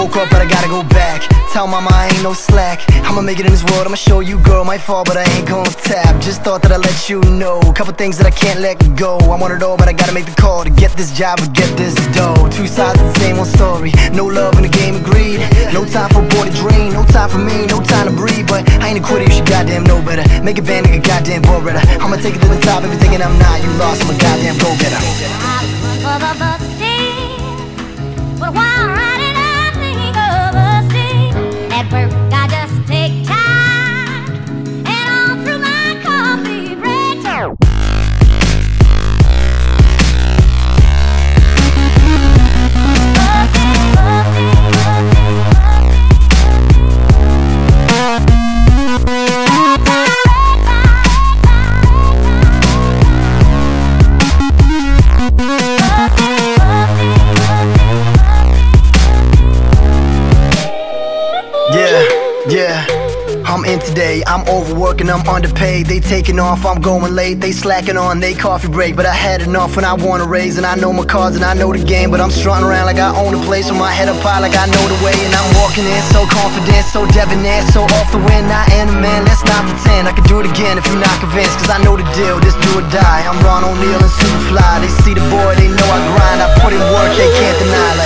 up, but I gotta go back. Tell mama I ain't no slack. I'ma make it in this world, I'ma show you, girl. Might fall, but I ain't gonna tap. Just thought that I'd let you know. Couple things that I can't let go. I want it all, but I gotta make the call to get this job or get this dough. Two sides of the same old story. No love in the game, of greed No time for boy to dream. No time for me, no time to breathe. But I ain't a quitter, you should goddamn know better. Make a band, nigga, goddamn ball better. I'ma take it to the top, everything and I'm not. You lost, I'm a goddamn go Yeah. I'm in today, I'm overworking, I'm underpaid. They taking off, I'm going late. They slacking on, they coffee break But I had enough and I want a raise. And I know my cards and I know the game But I'm strutting around like I own the place With my head up high like I know the way. And I'm walking in so confident, so debonair So off the wind, I am a man Let's not pretend. I can do it again if you're not convinced Cause I know the deal, this do or die. I'm Ron O'Neal and Superfly. They see the boy, they know I grind. I put in work, they can't deny.